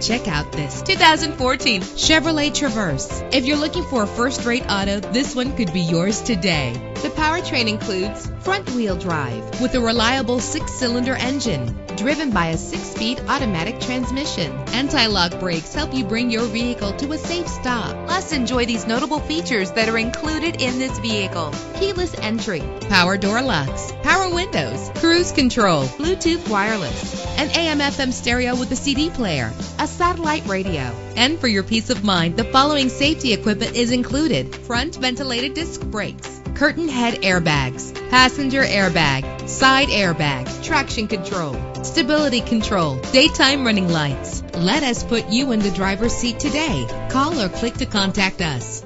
Check out this 2014 Chevrolet Traverse. If you're looking for a first-rate auto, this one could be yours today. The powertrain includes front-wheel drive with a reliable six-cylinder engine driven by a six-speed automatic transmission. Anti-lock brakes help you bring your vehicle to a safe stop. Plus, enjoy these notable features that are included in this vehicle. Keyless entry, power door locks, power windows, cruise control, Bluetooth wireless, an AM FM stereo with a CD player, a satellite radio. And for your peace of mind, the following safety equipment is included. Front ventilated disc brakes, curtain head airbags, passenger airbag, side airbag, traction control, stability control, daytime running lights. Let us put you in the driver's seat today. Call or click to contact us.